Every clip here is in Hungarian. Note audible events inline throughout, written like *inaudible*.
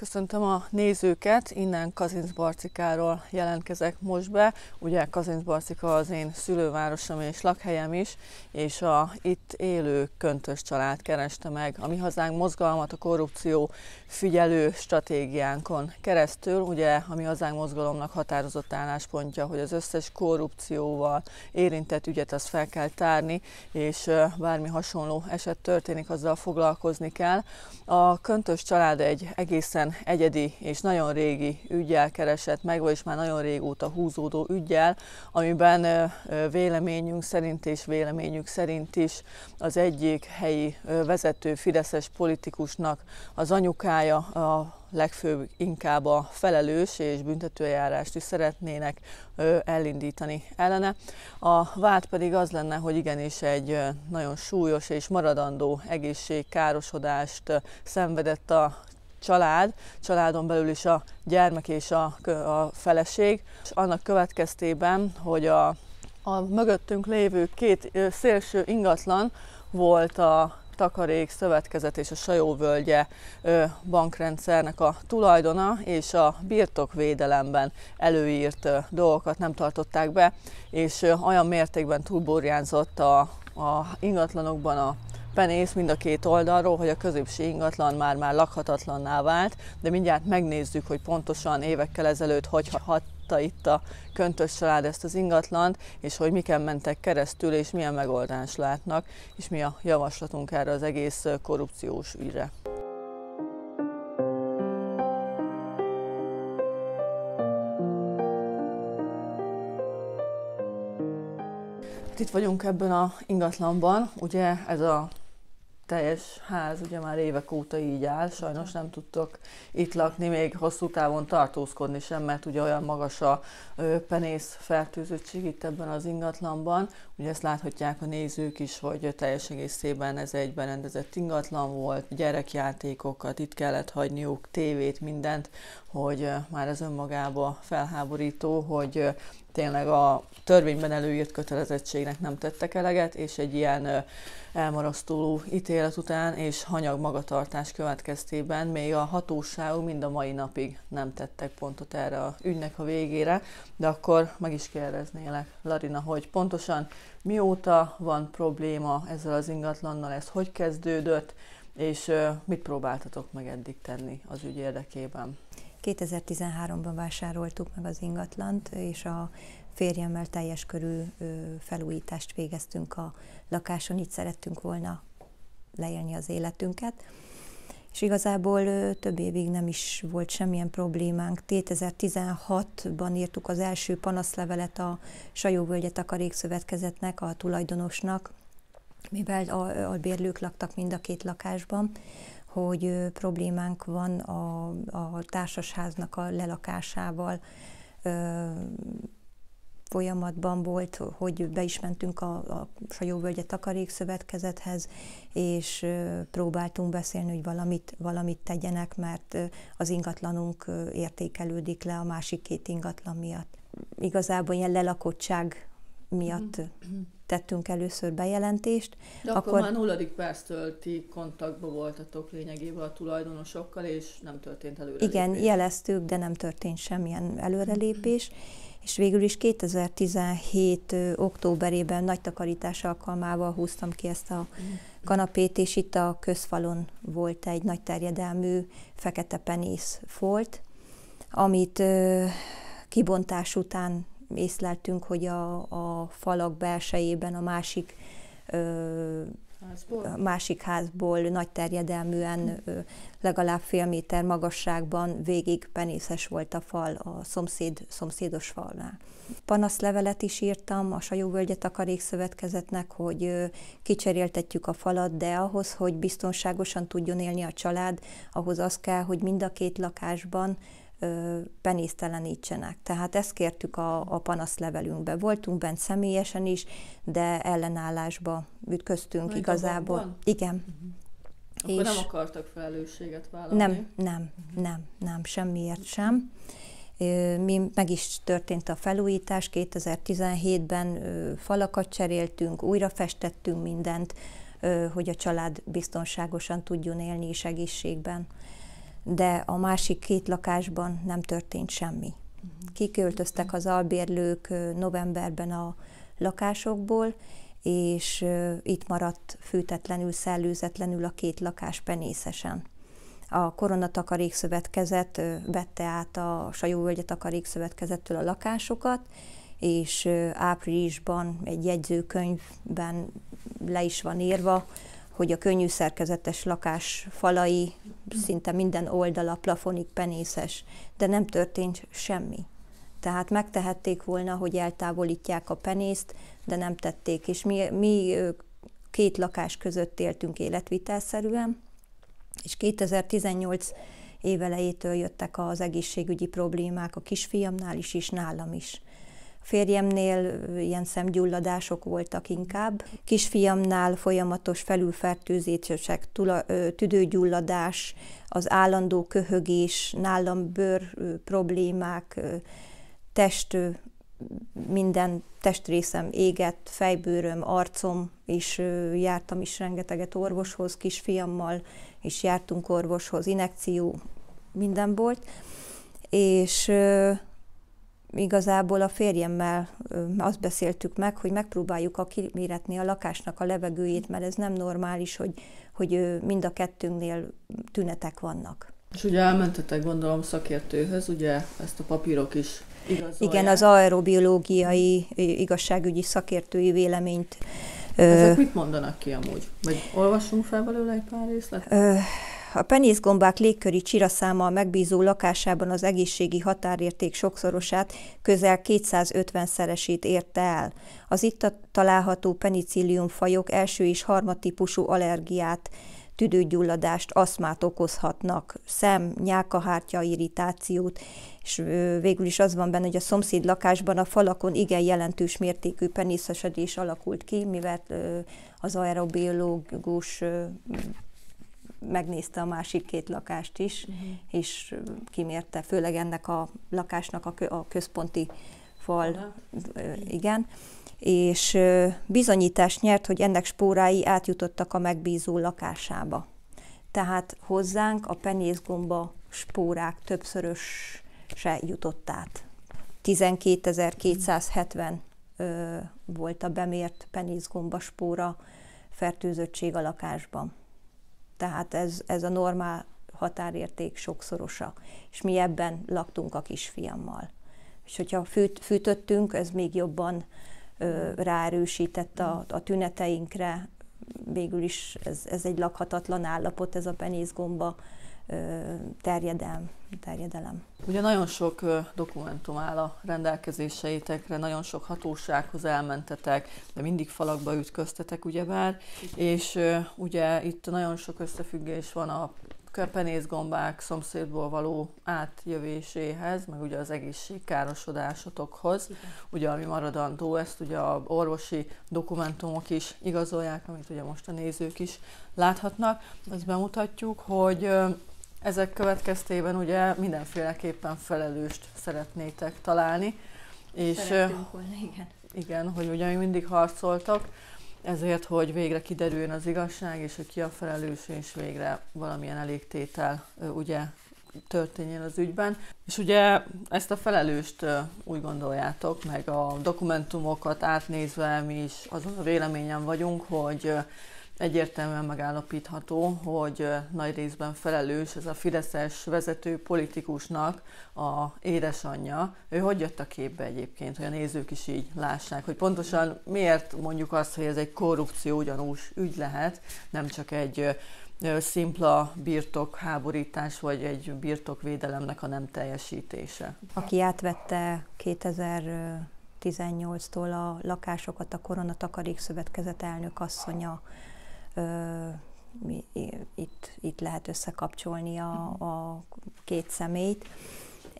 Köszöntöm a nézőket, innen Kazincbarcikáról jelentkezek most be. Ugye Kazincbarcika az én szülővárosom és lakhelyem is, és a itt élő köntös család kereste meg a Mi Hazánk mozgalmat a korrupció figyelő stratégiánkon keresztül. Ugye a Mi Hazánk mozgalomnak határozott álláspontja, hogy az összes korrupcióval érintett ügyet azt fel kell tárni, és bármi hasonló eset történik, azzal foglalkozni kell. A köntös család egy egészen egyedi és nagyon régi ügyel keresett meg, vagyis már nagyon régóta húzódó ügyel, amiben véleményünk szerint és véleményük szerint is az egyik helyi vezető fideszes politikusnak az anyukája a legfőbb inkább a felelős és büntetőjárást is szeretnének elindítani ellene. A vád pedig az lenne, hogy igenis egy nagyon súlyos és maradandó egészségkárosodást szenvedett a család, családon belül is a gyermek és a, a feleség, és annak következtében, hogy a, a mögöttünk lévő két szélső ingatlan volt a Takarék Szövetkezet és a Sajóvölgye bankrendszernek a tulajdona, és a birtokvédelemben előírt dolgokat nem tartották be, és olyan mértékben túlborjánzott a, a ingatlanokban a penész mind a két oldalról, hogy a középső ingatlan már-már lakhatatlanná vált, de mindjárt megnézzük, hogy pontosan évekkel ezelőtt hogy hatta itt a köntös család ezt az ingatlant, és hogy miken mentek keresztül, és milyen megoldást látnak, és mi a javaslatunk erre az egész korrupciós ügyre. Itt vagyunk ebben a ingatlanban, ugye ez a teljes ház ugye már évek óta így áll, sajnos nem tudtok itt lakni, még hosszú távon tartózkodni sem, mert ugye olyan magas a penész fertőzöttség itt ebben az ingatlanban. Ugye ezt láthatják a nézők is, hogy teljes egészében ez egy berendezett ingatlan volt, gyerekjátékokat itt kellett hagyniuk, tévét, mindent, hogy már ez önmagába felháborító, hogy tényleg a törvényben előírt kötelezettségnek nem tettek eleget, és egy ilyen elmarasztuló ítélet után és hanyag magatartás következtében még a hatóságok mind a mai napig nem tettek pontot erre a ügynek a végére, de akkor meg is kérdeznélek, Larina, hogy pontosan mióta van probléma ezzel az ingatlannal, ez hogy kezdődött, és mit próbáltatok meg eddig tenni az ügy érdekében? 2013-ban vásároltuk meg az ingatlant, és a férjemmel teljes körű felújítást végeztünk a lakáson, így szerettünk volna leélni az életünket. És igazából több évig nem is volt semmilyen problémánk. 2016-ban írtuk az első panaszlevelet a Sajóvölgye Takarékszövetkezetnek, a tulajdonosnak, mivel a, a bérlők laktak mind a két lakásban, hogy problémánk van a, a társasháznak a lelakásával, folyamatban volt, hogy be is mentünk a, a Sajóvölgye Takarékszövetkezethez, és próbáltunk beszélni, hogy valamit, valamit tegyenek, mert az ingatlanunk értékelődik le a másik két ingatlan miatt. Igazából ilyen lelakottság miatt tettünk először bejelentést. De akkor, akkor már nulladik perctől ti kontaktban voltatok lényegében a tulajdonosokkal, és nem történt előrelépés. Igen, jeleztük, de nem történt semmilyen előrelépés. És végül is 2017. októberében nagy takarítás alkalmával húztam ki ezt a kanapét, és itt a közfalon volt egy nagy terjedelmű fekete penész folt, amit kibontás után észleltünk, hogy a, a falak belsejében a másik házból? Másik házból nagy terjedelműen legalább fél méter magasságban végig penészes volt a fal a szomszéd, szomszédos falnál. Panaszlevelet is írtam a Sajóvölgye Takarékszövetkezetnek, hogy ö, kicseréltetjük a falat, de ahhoz, hogy biztonságosan tudjon élni a család, ahhoz az kell, hogy mind a két lakásban penésztelenítsenek. Tehát ezt kértük a, a panaszlevelünkbe. Voltunk bent személyesen is, de ellenállásba ütköztünk Majd igazából. Igen. Uh-huh. Akkor és nem akartak felelősséget vállalni? Nem, nem, nem, nem, semmiért sem. Mi meg is történt a felújítás, 2017-ben falakat cseréltünk, újra festettünk mindent, hogy a család biztonságosan tudjon élni és egészségben de a másik két lakásban nem történt semmi. Kiköltöztek az albérlők novemberben a lakásokból, és itt maradt fűtetlenül, szellőzetlenül a két lakás penészesen. A Koronatakarékszövetkezet vette át a Sajóvölgye Takarékszövetkezettől a lakásokat, és áprilisban egy jegyzőkönyvben le is van írva, hogy a könnyű szerkezetes lakás falai szinte minden oldala plafonig penészes, de nem történt semmi. Tehát megtehették volna, hogy eltávolítják a penészt, de nem tették. És mi, mi két lakás között éltünk életvitelszerűen, és 2018 évelejétől jöttek az egészségügyi problémák a kisfiamnál is, és nálam is. Férjemnél ilyen szemgyulladások voltak inkább. Kisfiamnál folyamatos felülfertőzések, tüdőgyulladás, az állandó köhögés, nálam bőr problémák, test, minden testrészem égett, fejbőröm, arcom, és jártam is rengeteget orvoshoz kisfiammal, és jártunk orvoshoz, inekció, minden volt. És igazából a férjemmel azt beszéltük meg, hogy megpróbáljuk a kiméretni a lakásnak a levegőjét, mert ez nem normális, hogy, hogy mind a kettőnknél tünetek vannak. És ugye elmentetek gondolom szakértőhöz, ugye ezt a papírok is igazolják. Igen, az aerobiológiai igazságügyi szakértői véleményt. Ezek mit mondanak ki amúgy? Vagy olvassunk fel belőle egy pár részlet? A penészgombák légköri csiraszáma a megbízó lakásában az egészségi határérték sokszorosát közel 250-szeresét érte el. Az itt található penicillium fajok első és harmadtípusú allergiát, tüdőgyulladást, aszmát okozhatnak, szem, nyálkahártya irritációt, és végül is az van benne, hogy a szomszéd lakásban a falakon igen jelentős mértékű penészesedés alakult ki, mivel az aerobiológus megnézte a másik két lakást is, uh-huh. és kimérte, főleg ennek a lakásnak a, kö, a központi fal, uh-huh. igen, és bizonyítást nyert, hogy ennek spórái átjutottak a megbízó lakásába. Tehát hozzánk a penészgomba spórák többszörös se jutott át. 12.270 volt a bemért penészgomba spóra fertőzöttség a lakásban. Tehát ez, ez a normál határérték sokszorosa. És mi ebben laktunk a kisfiammal. És hogyha fűt, fűtöttünk, ez még jobban ö, ráerősített a, a tüneteinkre. Végül is ez, ez egy lakhatatlan állapot, ez a penészgomba terjedelm, terjedelem. Ugye nagyon sok dokumentum áll a rendelkezéseitekre, nagyon sok hatósághoz elmentetek, de mindig falakba ütköztetek, ugyebár, és ugye itt nagyon sok összefüggés van a köpenészgombák szomszédból való átjövéséhez, meg ugye az egészségkárosodásotokhoz. Igen. Ugye ami maradandó, ezt ugye a orvosi dokumentumok is igazolják, amit ugye most a nézők is láthatnak. Azt bemutatjuk, hogy ezek következtében ugye mindenféleképpen felelőst szeretnétek találni. És volna, igen. Igen, hogy ugye mindig harcoltak, ezért, hogy végre kiderüljön az igazság, és hogy ki a felelős, és végre valamilyen elégtétel ugye történjen az ügyben. És ugye ezt a felelőst úgy gondoljátok, meg a dokumentumokat átnézve mi is azon a véleményen vagyunk, hogy egyértelműen megállapítható, hogy nagy részben felelős ez a fideszes vezető politikusnak a édesanyja. Ő hogy jött a képbe egyébként, hogy a nézők is így lássák, hogy pontosan miért mondjuk azt, hogy ez egy korrupció ugyanúgy ügy lehet, nem csak egy szimpla birtokháborítás, vagy egy birtokvédelemnek a nem teljesítése. Aki átvette 2018-tól a lakásokat, a Koronatakarék Szövetkezet elnök asszonya itt, itt lehet összekapcsolni a, a két szemét,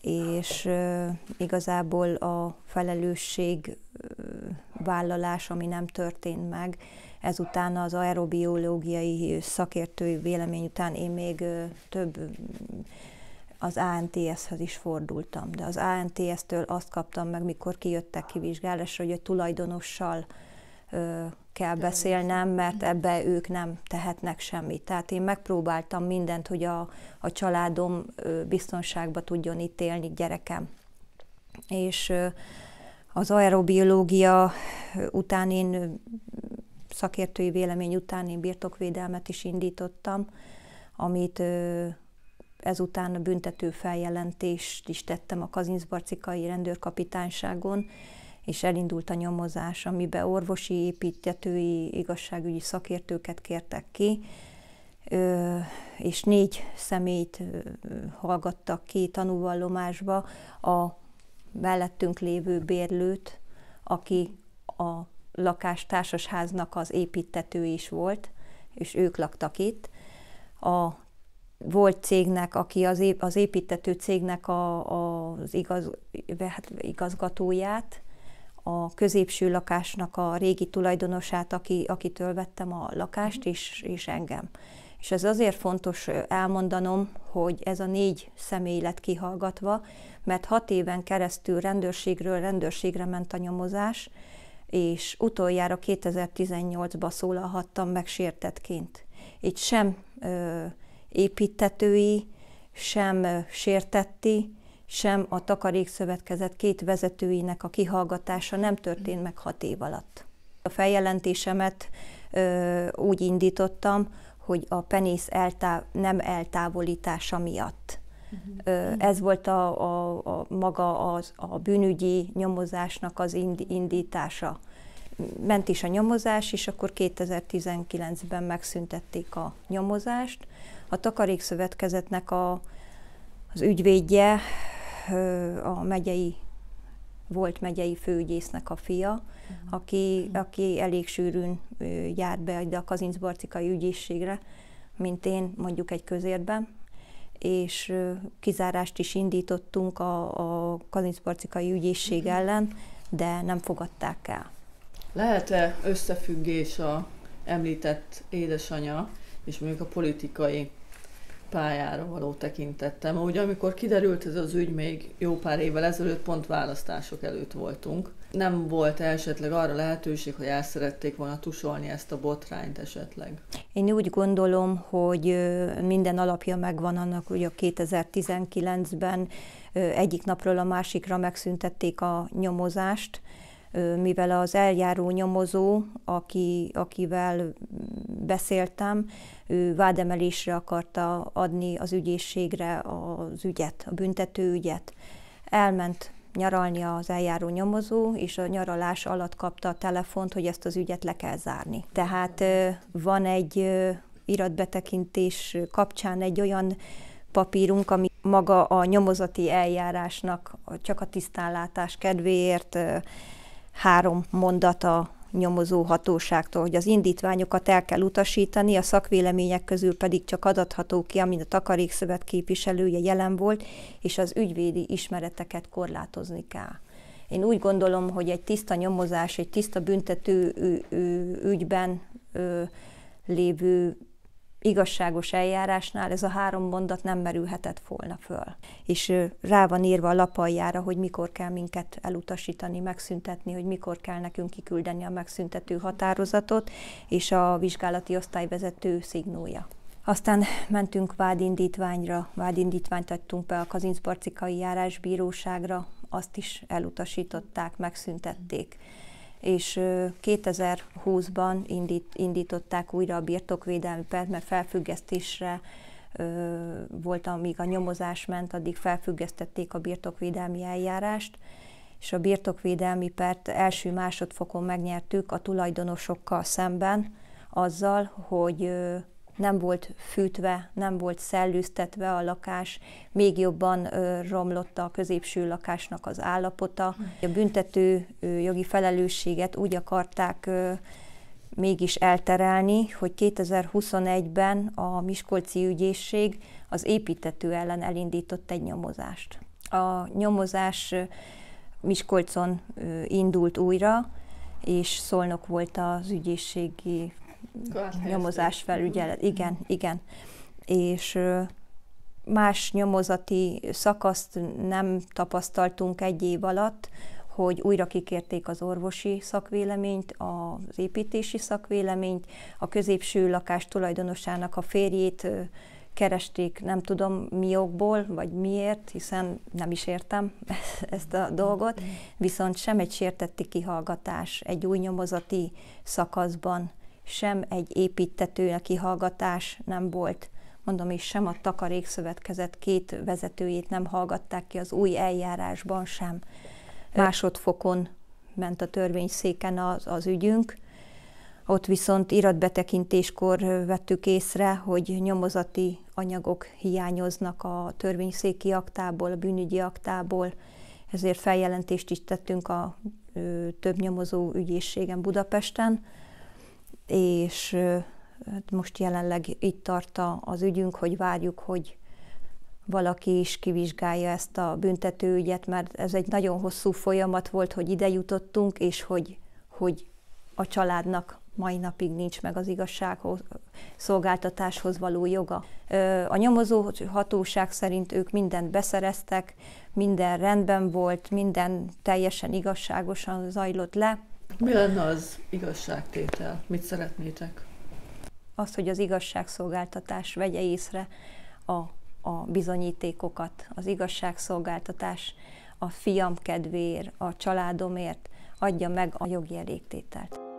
és igazából a felelősség vállalás, ami nem történt meg, ezután az aerobiológiai szakértői vélemény után én még több az ANTS-hez is fordultam, de az ANTS-től azt kaptam meg, mikor kijöttek kivizsgálásra, hogy a tulajdonossal kell beszélnem, mert ebbe ők nem tehetnek semmit. Tehát én megpróbáltam mindent, hogy a, a családom biztonságba tudjon itt élni, gyerekem. És az aerobiológia után én szakértői vélemény után én birtokvédelmet is indítottam, amit ezután a büntető feljelentést is tettem a Kazincbarcikai rendőrkapitányságon, és elindult a nyomozás, amiben orvosi, építetői, igazságügyi szakértőket kértek ki, és négy személyt hallgattak ki tanúvallomásba a mellettünk lévő bérlőt, aki a lakás társasháznak az építető is volt, és ők laktak itt. A volt cégnek, aki az, ép, az építető cégnek a, a, az igaz, hát igazgatóját, a középső lakásnak a régi tulajdonosát, aki, akitől vettem a lakást, és, és engem. És ez azért fontos elmondanom, hogy ez a négy személy lett kihallgatva, mert hat éven keresztül rendőrségről rendőrségre ment a nyomozás, és utoljára 2018-ban szólalhattam meg sértetként. Itt sem ö, építetői, sem sértetti, sem a takarékszövetkezet két vezetőinek a kihallgatása nem történt meg hat év alatt. A feljelentésemet ö, úgy indítottam, hogy a penész eltáv, nem eltávolítása miatt. Uh-huh. Ez volt a, a, a maga az, a bűnügyi nyomozásnak az indítása. Ment is a nyomozás, és akkor 2019-ben megszüntették a nyomozást. A Takarékszövetkezetnek a, az ügyvédje, a megyei, volt megyei főügyésznek a fia, uh-huh. aki, aki elég sűrűn járt be ide a Kazincbarcikai ügyészségre, mint én mondjuk egy közérben, és kizárást is indítottunk a, a Kazincbarcikai ügyészség uh-huh. ellen, de nem fogadták el. Lehet-e összefüggés a említett édesanyja és mondjuk a politikai pályára való tekintettem. Ugye amikor kiderült ez az ügy még jó pár évvel ezelőtt, pont választások előtt voltunk. Nem volt esetleg arra lehetőség, hogy el szerették volna tusolni ezt a botrányt esetleg? Én úgy gondolom, hogy minden alapja megvan annak, hogy a 2019-ben egyik napról a másikra megszüntették a nyomozást, mivel az eljáró nyomozó, aki, akivel beszéltem, ő vádemelésre akarta adni az ügyészségre az ügyet, a büntető ügyet. Elment nyaralni az eljáró nyomozó, és a nyaralás alatt kapta a telefont, hogy ezt az ügyet le kell zárni. Tehát van egy iratbetekintés kapcsán egy olyan papírunk, ami maga a nyomozati eljárásnak csak a tisztánlátás kedvéért három mondata nyomozó hatóságtól, hogy az indítványokat el kell utasítani, a szakvélemények közül pedig csak adatható ki, amin a takarékszövet képviselője jelen volt, és az ügyvédi ismereteket korlátozni kell. Én úgy gondolom, hogy egy tiszta nyomozás, egy tiszta büntető ügyben lévő igazságos eljárásnál ez a három mondat nem merülhetett volna föl. És rá van írva a lapaljára, hogy mikor kell minket elutasítani, megszüntetni, hogy mikor kell nekünk kiküldeni a megszüntető határozatot, és a vizsgálati osztályvezető szignója. Aztán mentünk vádindítványra, vádindítványt adtunk be a Kazincbarcikai járásbíróságra, azt is elutasították, megszüntették és 2020-ban indít, indították újra a birtokvédelmi pert, mert felfüggesztésre volt, amíg a nyomozás ment, addig felfüggesztették a birtokvédelmi eljárást, és a birtokvédelmi pert első másodfokon megnyertük a tulajdonosokkal szemben, azzal, hogy nem volt fűtve, nem volt szellőztetve a lakás, még jobban romlott a középső lakásnak az állapota. A büntető jogi felelősséget úgy akarták mégis elterelni, hogy 2021-ben a Miskolci ügyészség az építető ellen elindított egy nyomozást. A nyomozás Miskolcon indult újra, és Szolnok volt az ügyészségi nyomozás felügyelet. Igen, igen. És más nyomozati szakaszt nem tapasztaltunk egy év alatt, hogy újra kikérték az orvosi szakvéleményt, az építési szakvéleményt, a középső lakás tulajdonosának a férjét keresték, nem tudom mi okból, vagy miért, hiszen nem is értem *laughs* ezt a dolgot, viszont sem egy sértetti kihallgatás egy új nyomozati szakaszban, sem egy építető kihallgatás nem volt. Mondom, és sem a takarékszövetkezet két vezetőjét nem hallgatták ki az új eljárásban sem. Másodfokon ment a törvényszéken az, az ügyünk, ott viszont iratbetekintéskor vettük észre, hogy nyomozati anyagok hiányoznak a törvényszéki aktából, a bűnügyi aktából, ezért feljelentést is tettünk a ö, több nyomozó ügyészségen Budapesten, és hát most jelenleg itt tart az ügyünk, hogy várjuk, hogy valaki is kivizsgálja ezt a büntetőügyet, mert ez egy nagyon hosszú folyamat volt, hogy ide jutottunk, és hogy, hogy a családnak mai napig nincs meg az igazsághoz, szolgáltatáshoz való joga. A nyomozó hatóság szerint ők mindent beszereztek, minden rendben volt, minden teljesen igazságosan zajlott le. Mi lenne az igazságtétel? Mit szeretnétek? Az, hogy az igazságszolgáltatás vegye észre a, a bizonyítékokat, az igazságszolgáltatás a fiam kedvéért, a családomért adja meg a jogi elégtételt.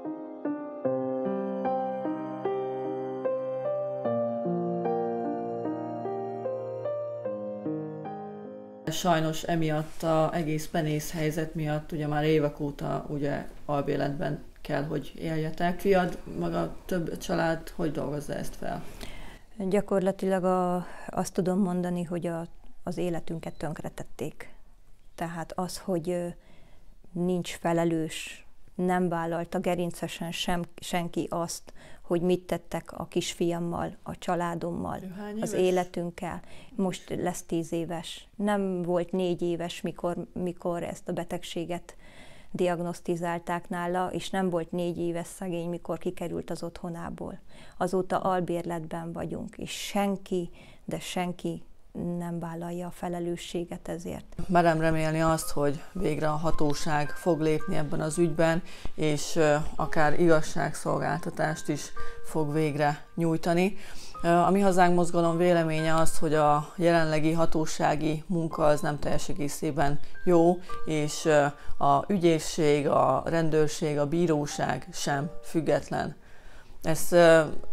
Sajnos emiatt a egész penész helyzet miatt ugye már évek óta ugye albéletben kell, hogy éljetek. Fiad, maga több család, hogy dolgozza ezt fel? Gyakorlatilag a, azt tudom mondani, hogy a, az életünket tönkretették. Tehát az, hogy nincs felelős, nem vállalta gerincesen sem, senki azt, hogy mit tettek a kisfiammal, a családommal, az életünkkel. Most lesz tíz éves. Nem volt négy éves, mikor, mikor ezt a betegséget diagnosztizálták nála, és nem volt négy éves szegény, mikor kikerült az otthonából. Azóta albérletben vagyunk, és senki, de senki nem vállalja a felelősséget ezért. Merem remélni azt, hogy végre a hatóság fog lépni ebben az ügyben, és akár igazságszolgáltatást is fog végre nyújtani. A Mi Hazánk Mozgalom véleménye az, hogy a jelenlegi hatósági munka az nem teljes egészében jó, és a ügyészség, a rendőrség, a bíróság sem független. Ezt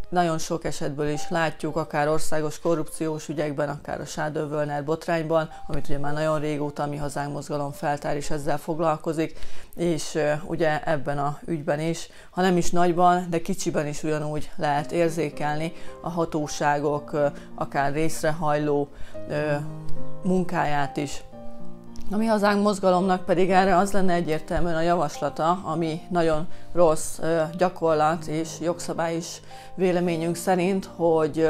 nagyon sok esetből is látjuk, akár országos korrupciós ügyekben, akár a Werner botrányban, amit ugye már nagyon régóta mi hazánk mozgalom feltár is ezzel foglalkozik, és ugye ebben a ügyben is, ha nem is nagyban, de kicsiben is ugyanúgy lehet érzékelni a hatóságok akár részrehajló munkáját is. A mi hazánk mozgalomnak pedig erre az lenne egyértelműen a javaslata, ami nagyon rossz gyakorlat és jogszabály is véleményünk szerint, hogy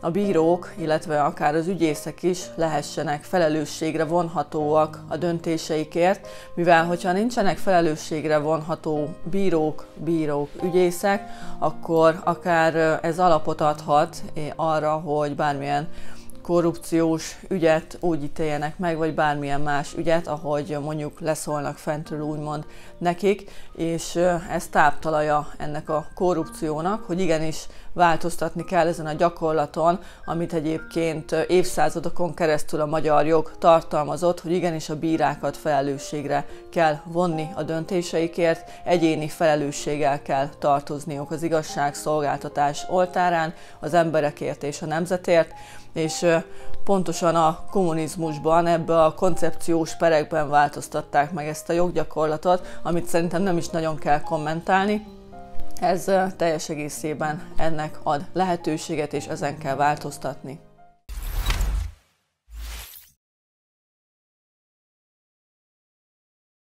a bírók, illetve akár az ügyészek is lehessenek felelősségre vonhatóak a döntéseikért, mivel hogyha nincsenek felelősségre vonható bírók, bírók, ügyészek, akkor akár ez alapot adhat arra, hogy bármilyen korrupciós ügyet úgy ítéljenek meg, vagy bármilyen más ügyet, ahogy mondjuk leszólnak fentről úgymond nekik, és ez táptalaja ennek a korrupciónak, hogy igenis változtatni kell ezen a gyakorlaton, amit egyébként évszázadokon keresztül a magyar jog tartalmazott, hogy igenis a bírákat felelősségre kell vonni a döntéseikért, egyéni felelősséggel kell tartozniuk az igazságszolgáltatás oltárán, az emberekért és a nemzetért, és pontosan a kommunizmusban, ebbe a koncepciós perekben változtatták meg ezt a joggyakorlatot, amit szerintem nem is nagyon kell kommentálni. Ez teljes egészében ennek ad lehetőséget, és ezen kell változtatni.